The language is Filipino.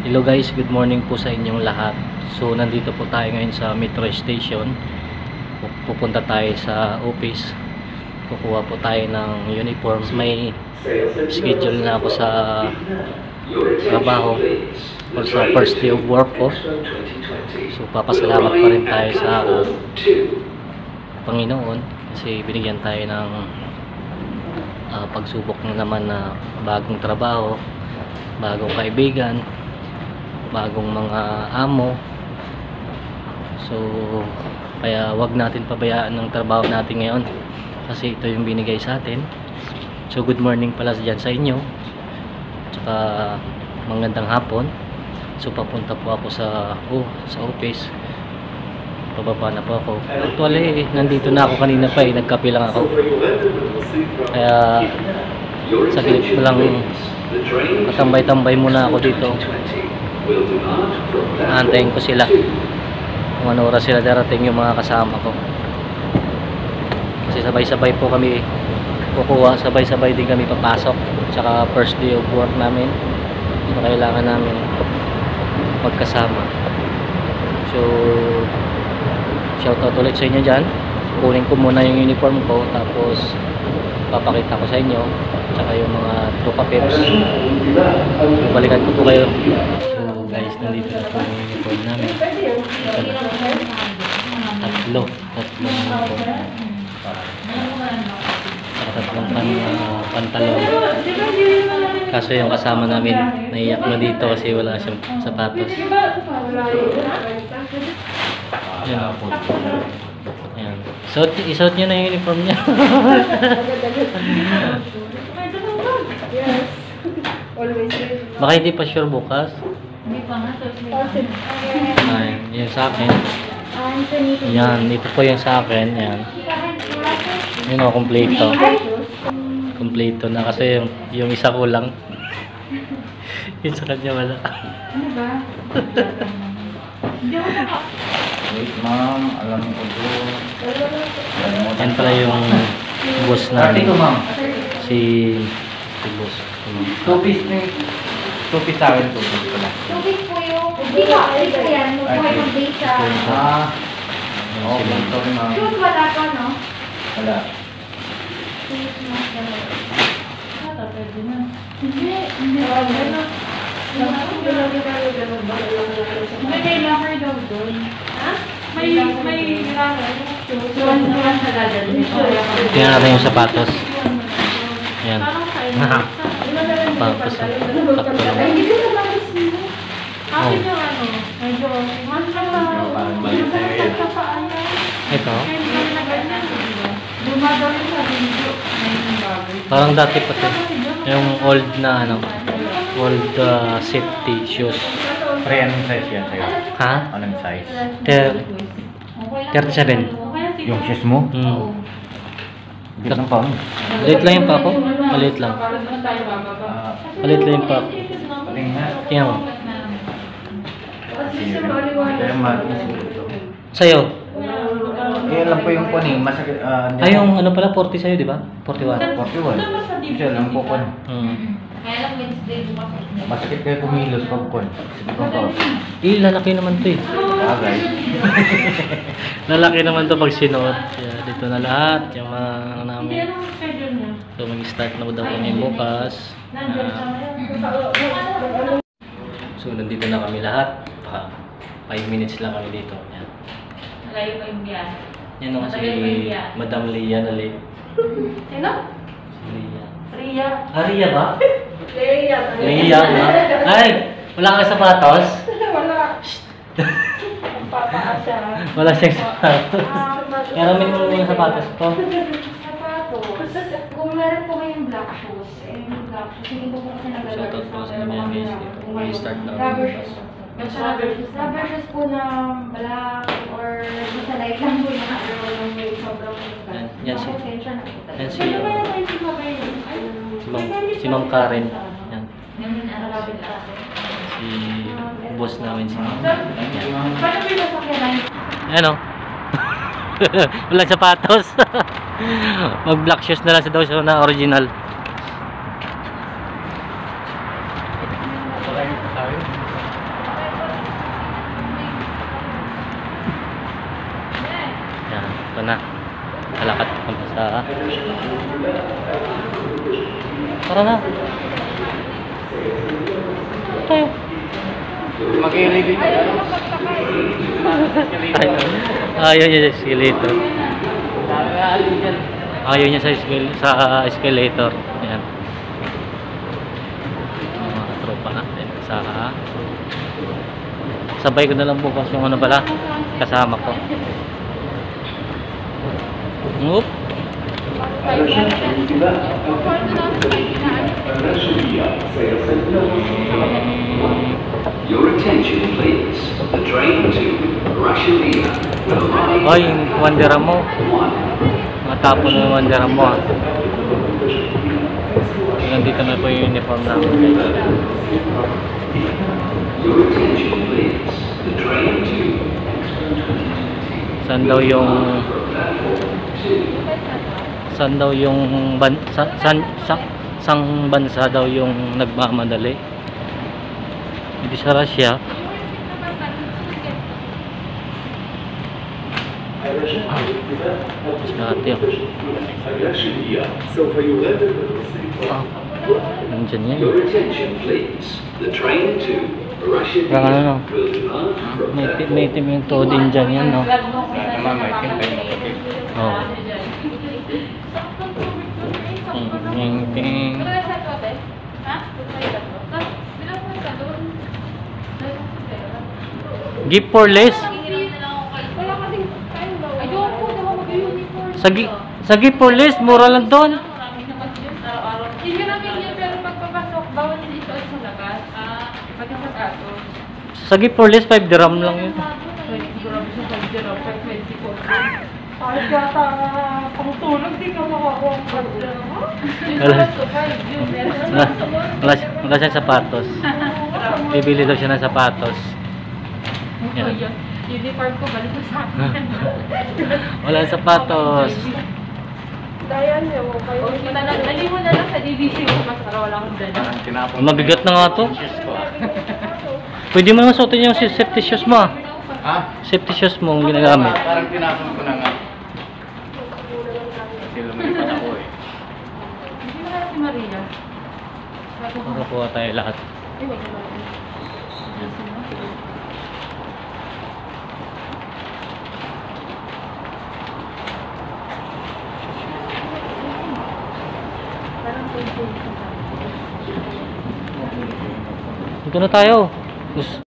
Hello guys, good morning po sa inyong lahat. So nandito po tayo ngayon sa metro station. Pu- Pupunta tayo sa office. Kukuha po tayo ng uniform. May schedule na ako sa trabaho or sa first day of work ko. So papasalamat pa rin tayo sa Panginoon kasi binigyan tayo ng ah, pagsubok na naman na bagong trabaho, bagong kaibigan, bagong mga amo. So, kaya wag natin pabayaan ng trabaho natin ngayon kasi ito yung binigay sa atin. So, good morning pala dyan sa inyo. Tsaka, magandang hapon. So, papunta po ako sa, oh, sa office. Pababa na po ako. Actually, nandito na ako kanina pa eh. Nagkape lang ako. Kaya, saglit ko lang katambay-tambay muna ako dito. Aantayin ko sila. Kung ano oras sila darating yung mga kasama ko. Kasi sabay-sabay po kami kukuha, sabay-sabay din kami papasok. Tsaka first day of work namin. So kailangan namin magkasama. So shoutout ulit sa inyo dyan. Kunin ko muna yung uniform ko tapos papakita ko sa inyo tsaka yung mga tropa peps balikan ko po kayo so guys nandito na po yung uniform namin ito na tatlo tatlong uniform tsaka tatlong pan, ah, pantalon kaso yung kasama namin naiyak na dito kasi wala siyang sapatos yan po Ayan. Suot, isuot nyo na yung uniform niya. Yes. Always ready. Baka hindi pa sure bukas. Hindi pa nga, tapos may Ayan, yun sa akin. Anthony. Yan, ito po yung sa akin. Yan. Yun o, kompleto. Kompleto na kasi yung, yung isa kulang. yun sa kanya wala. Ano ba? Wait, ma'am. Alam ko po. Yan pala yung boss ko, namin. ma'am. Si, si boss. Two piece na Two piece sa akin, two piece pala. Tubig po yung... Hindi ba? Hindi ko yan. Magbuhay ng base sa... Ah. Okay, sorry, ma'am. Shoes wala pa, no? Wala. Shoes na dalawa. Ah, tatawid na. Hindi. Hindi. Ano? May kay locker daw doon. Ha? May may locker. Shoes naman sa dadalhin. Tingnan natin yung sapatos. Yan. Parang sa'yo. Sapatos. Sakto lang. Ay, hindi ko nabalas mo. Akin Oh. yung ano, medyo. Ito. Parang dati pa to. Yung old na ano. Old uh, safety shoes. Pre, anong size yan sa'yo? Ha? Anong size? Ter- 37. Yung shoes mo? Hmm. Bigat ng paa mo. Maliit lang yung pa ako. Maliit lang. Ah, Maliit lang yung nga. Tingnan mo. Kaya. Sa'yo. Eh, alam ko yung kuning, masakit, ah, hindi Ay, ako- yung ano pala, 40 sa'yo, di ba? 41. 41. Kasi alam ko kun. Hmm. Kaya lang. Masakit kayo kumilos pag kun. Sige ko ko. Eh, lalaki naman to eh. Bagay. Lalaki naman to pag sinuot. Kaya dito na lahat. Yung mga ano namin. ang? So, mag-start na daw kami bukas. Ngayon. so, nandito na kami lahat. Pa 5 minutes lang kami dito. Yan. Malayo pa yung biyahe. Yan o si. Madam Lia na Lia. Sino? Si Lia. Ria. Ah, Ria ba? Leia. Lia na? Ay! Wala kang sapatos? Wala. Papa siya. Wala siyang sapatos. Ah, Kaya kami mo yung sapatos ko. Sapatos. Kung meron po kayong black shoes, eh, yung black shoes, hindi po po kasi nag Shoutout po sa mga guys. May start na Rubber shoes. Basta rubber shoes. Rubber shoes po na black or basta light lang po yung araw ng may sobrang Yan, yan si- Pasensya na po talaga. yan si- Pwede ba yung may sigma ba yun? Ay, Si Ma'am, si Ma'am Karen. boss namin si Mama. Paano may masakyan oh. Ano? Wala sapatos. Mag black shoes na lang sa daw siya na original. Yan, ito na. Kalakat ko sa... Tara na. Tayo. Mag-iligid ka. Ayaw, ayaw niya sa escalator. Ayaw niya sa, escal- sa escalator. Ayan. Mga tropa natin sa sabay ko na lang bukas yung ano pala kasama ko. Oop. Your attention, please. The train to Russia will arrive yung wandera mo. Matapon yung wandera mo ah. Nandito na po yung uniform namin. Your attention, please. The train to Saan daw yung Saan daw yung ban, sa, san, sa, sang bansa daw yung nagmamadali? Hindi sa Russia. Sa ate oh. Ah, nandyan yan. Parang ano no? from May, may itim yung todo din dyan yan no? Naman, may kinta yung kapatid. Oh. Gift for less? Sa, gi- sa gift for less, mura lang doon. Hindi namin yun, pero pagpapasok, bawal din ito sa labas. Ah, pagkakatato. Sa gift for less, 5 dirham lang yun. Ay, grabe siya sa zero, pag 24. Kahit yata pangtulog, di ka makakuha ang wala siyang sapatos. Bibili daw siya ng sapatos. Yan. Yan. Uniform ko, balik mo sa akin. Wala sapatos. Dayan niya mo kayo. Kita na, dali mo na lang sa DDC ko, mas wala akong dala. Tinapon. Mabigat na nga to. Ah. Pwede mo naman suotin yung si- safety shoes mo. ah. Ha? Safety shoes mo ang ginagamit. Parang tinapon ko na nga. Kasi lumipat ako eh. Hindi mo na si Maria. Makakuha tayo lahat. Ay, wag na lang. DDC mo. Parang 20. Dito na tayo. Gusto,